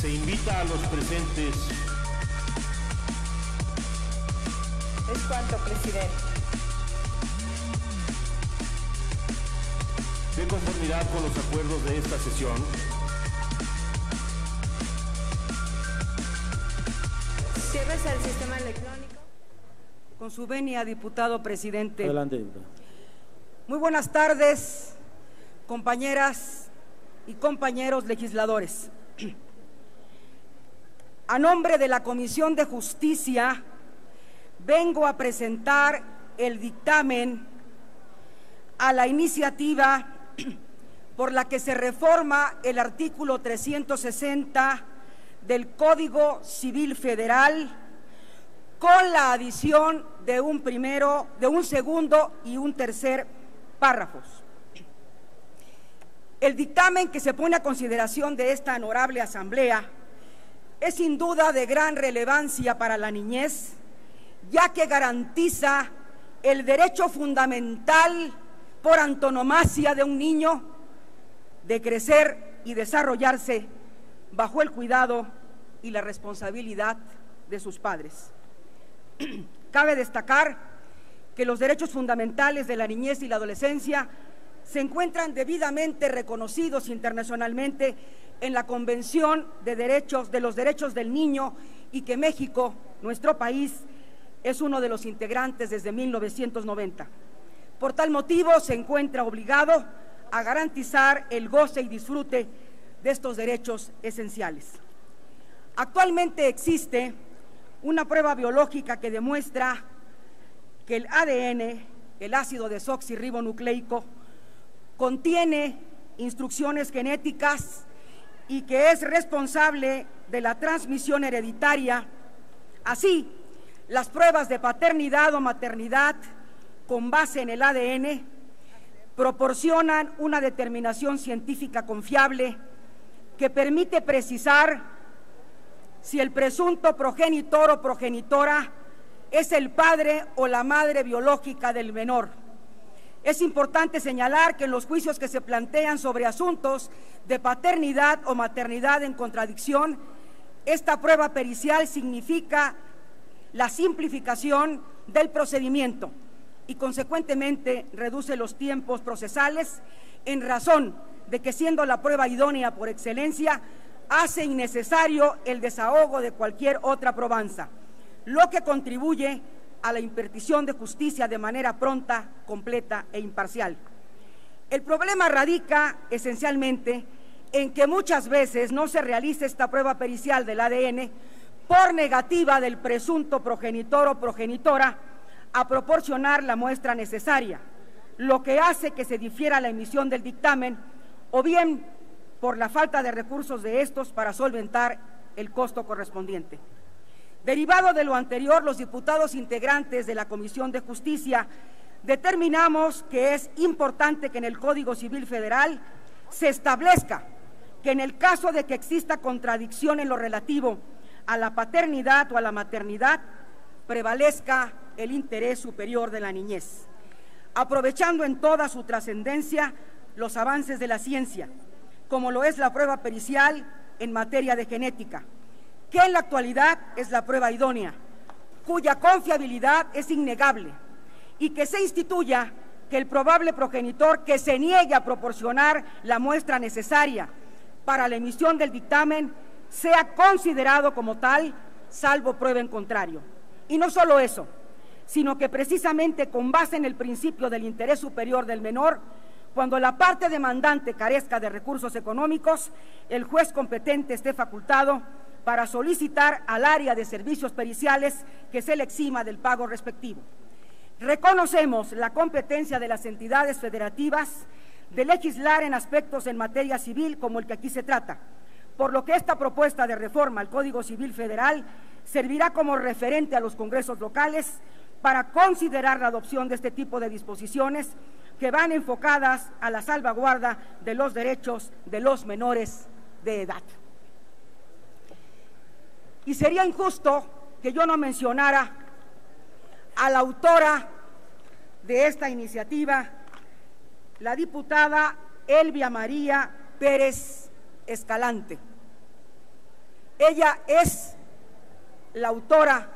Se invita a los presentes. Es cuanto, presidente. De conformidad con los acuerdos de esta sesión, Cierres al sistema electrónico. Con su venia, diputado presidente. Adelante, diputado. Muy buenas tardes, compañeras y compañeros legisladores. A nombre de la Comisión de Justicia, vengo a presentar el dictamen a la iniciativa por la que se reforma el artículo 360 del Código Civil Federal con la adición de un primero, de un segundo y un tercer párrafos. El dictamen que se pone a consideración de esta honorable asamblea es sin duda de gran relevancia para la niñez, ya que garantiza el derecho fundamental por antonomasia de un niño de crecer y desarrollarse bajo el cuidado y la responsabilidad de sus padres. Cabe destacar que los derechos fundamentales de la niñez y la adolescencia se encuentran debidamente reconocidos internacionalmente en la Convención de Derechos de los Derechos del Niño y que México, nuestro país, es uno de los integrantes desde 1990. Por tal motivo se encuentra obligado a garantizar el goce y disfrute de estos derechos esenciales. Actualmente existe una prueba biológica que demuestra que el ADN, el ácido desoxirribonucleico, contiene instrucciones genéticas y que es responsable de la transmisión hereditaria. Así, las pruebas de paternidad o maternidad con base en el ADN proporcionan una determinación científica confiable que permite precisar si el presunto progenitor o progenitora es el padre o la madre biológica del menor. Es importante señalar que en los juicios que se plantean sobre asuntos de paternidad o maternidad en contradicción, esta prueba pericial significa la simplificación del procedimiento y consecuentemente reduce los tiempos procesales en razón de que siendo la prueba idónea por excelencia, hace innecesario el desahogo de cualquier otra probanza, lo que contribuye a la impartición de justicia de manera pronta, completa e imparcial. El problema radica esencialmente en que muchas veces no se realiza esta prueba pericial del ADN por negativa del presunto progenitor o progenitora a proporcionar la muestra necesaria, lo que hace que se difiera la emisión del dictamen o bien por la falta de recursos de estos para solventar el costo correspondiente. Derivado de lo anterior, los diputados integrantes de la Comisión de Justicia determinamos que es importante que en el Código Civil Federal se establezca que en el caso de que exista contradicción en lo relativo a la paternidad o a la maternidad, prevalezca el interés superior de la niñez, aprovechando en toda su trascendencia los avances de la ciencia, como lo es la prueba pericial en materia de genética, que en la actualidad es la prueba idónea, cuya confiabilidad es innegable, y que se instituya que el probable progenitor que se niegue a proporcionar la muestra necesaria para la emisión del dictamen sea considerado como tal, salvo prueba en contrario. Y no solo eso, sino que precisamente con base en el principio del interés superior del menor, cuando la parte demandante carezca de recursos económicos, el juez competente esté facultado para solicitar al área de servicios periciales que se le exima del pago respectivo. Reconocemos la competencia de las entidades federativas de legislar en aspectos en materia civil como el que aquí se trata, por lo que esta propuesta de reforma al Código Civil Federal servirá como referente a los congresos locales para considerar la adopción de este tipo de disposiciones que van enfocadas a la salvaguarda de los derechos de los menores de edad. Y sería injusto que yo no mencionara a la autora de esta iniciativa, la diputada Elvia María Pérez Escalante. Ella es la autora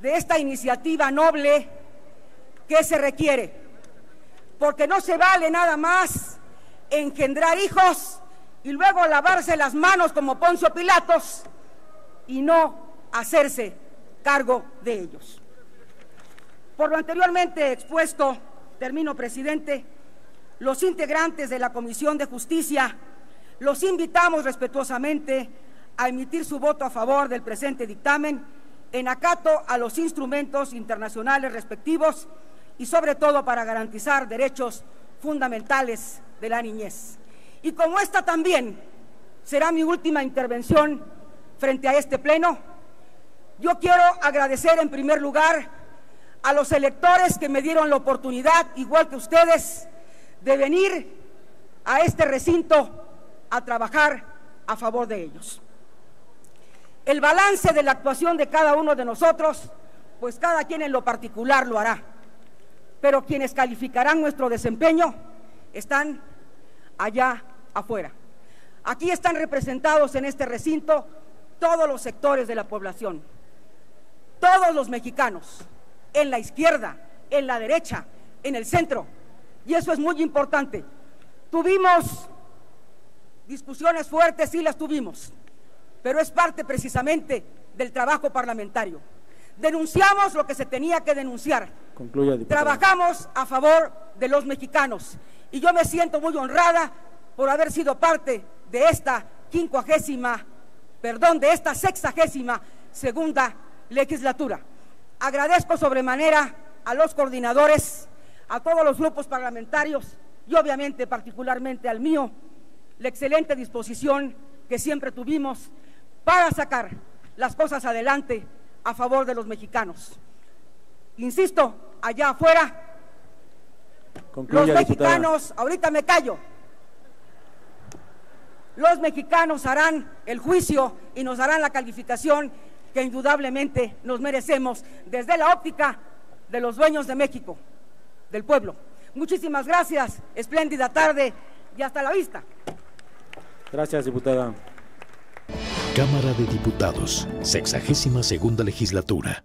de esta iniciativa noble que se requiere, porque no se vale nada más engendrar hijos y luego lavarse las manos como Poncio Pilatos y no hacerse cargo de ellos. Por lo anteriormente expuesto, termino, presidente, los integrantes de la Comisión de Justicia los invitamos respetuosamente a emitir su voto a favor del presente dictamen en acato a los instrumentos internacionales respectivos y sobre todo para garantizar derechos fundamentales de la niñez. Y como esta también será mi última intervención frente a este pleno, yo quiero agradecer en primer lugar a los electores que me dieron la oportunidad, igual que ustedes, de venir a este recinto a trabajar a favor de ellos. El balance de la actuación de cada uno de nosotros, pues cada quien en lo particular lo hará. Pero quienes calificarán nuestro desempeño están allá afuera. Aquí están representados en este recinto todos los sectores de la población, todos los mexicanos, en la izquierda, en la derecha, en el centro. Y eso es muy importante. Tuvimos discusiones fuertes, sí las tuvimos, pero es parte precisamente del trabajo parlamentario. Denunciamos lo que se tenía que denunciar. Trabajamos a favor de los mexicanos y yo me siento muy honrada por haber sido parte de esta quincuagésima, perdón, de esta sexagésima segunda legislatura. Agradezco sobremanera a los coordinadores, a todos los grupos parlamentarios y obviamente particularmente al mío, la excelente disposición que siempre tuvimos para sacar las cosas adelante a favor de los mexicanos. Insisto, allá afuera, los mexicanos, ahorita me callo, los mexicanos harán el juicio y nos harán la calificación que indudablemente nos merecemos desde la óptica de los dueños de México, del pueblo. Muchísimas gracias, espléndida tarde y hasta la vista. Gracias, diputada. Cámara de Diputados, sexagésima segunda legislatura.